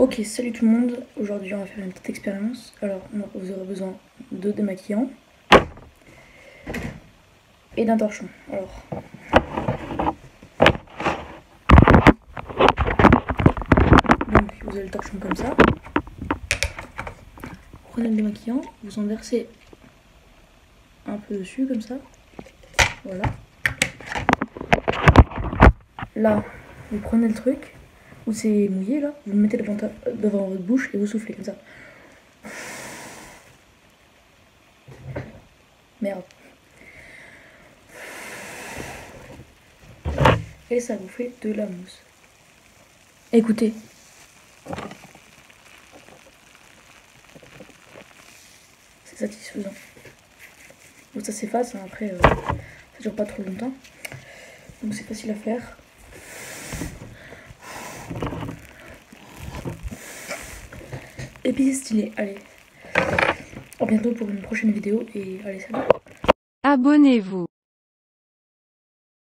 Ok, salut tout le monde. Aujourd'hui, on va faire une petite expérience. Alors, vous aurez besoin de démaquillants et d'un torchon. Alors, donc vous avez le torchon comme ça. Vous prenez le démaquillant, vous en versez un peu dessus comme ça. Voilà. Là, vous prenez le truc c'est mouillé là, vous le mettez devant, devant votre bouche et vous soufflez comme ça. Merde. Et ça vous fait de la mousse. Écoutez. C'est satisfaisant. Bon, ça s'efface, hein, après, euh, ça dure pas trop longtemps. Donc c'est facile à faire. Et puis stylé. Allez. À bientôt pour une prochaine vidéo et allez salut. Abonnez-vous.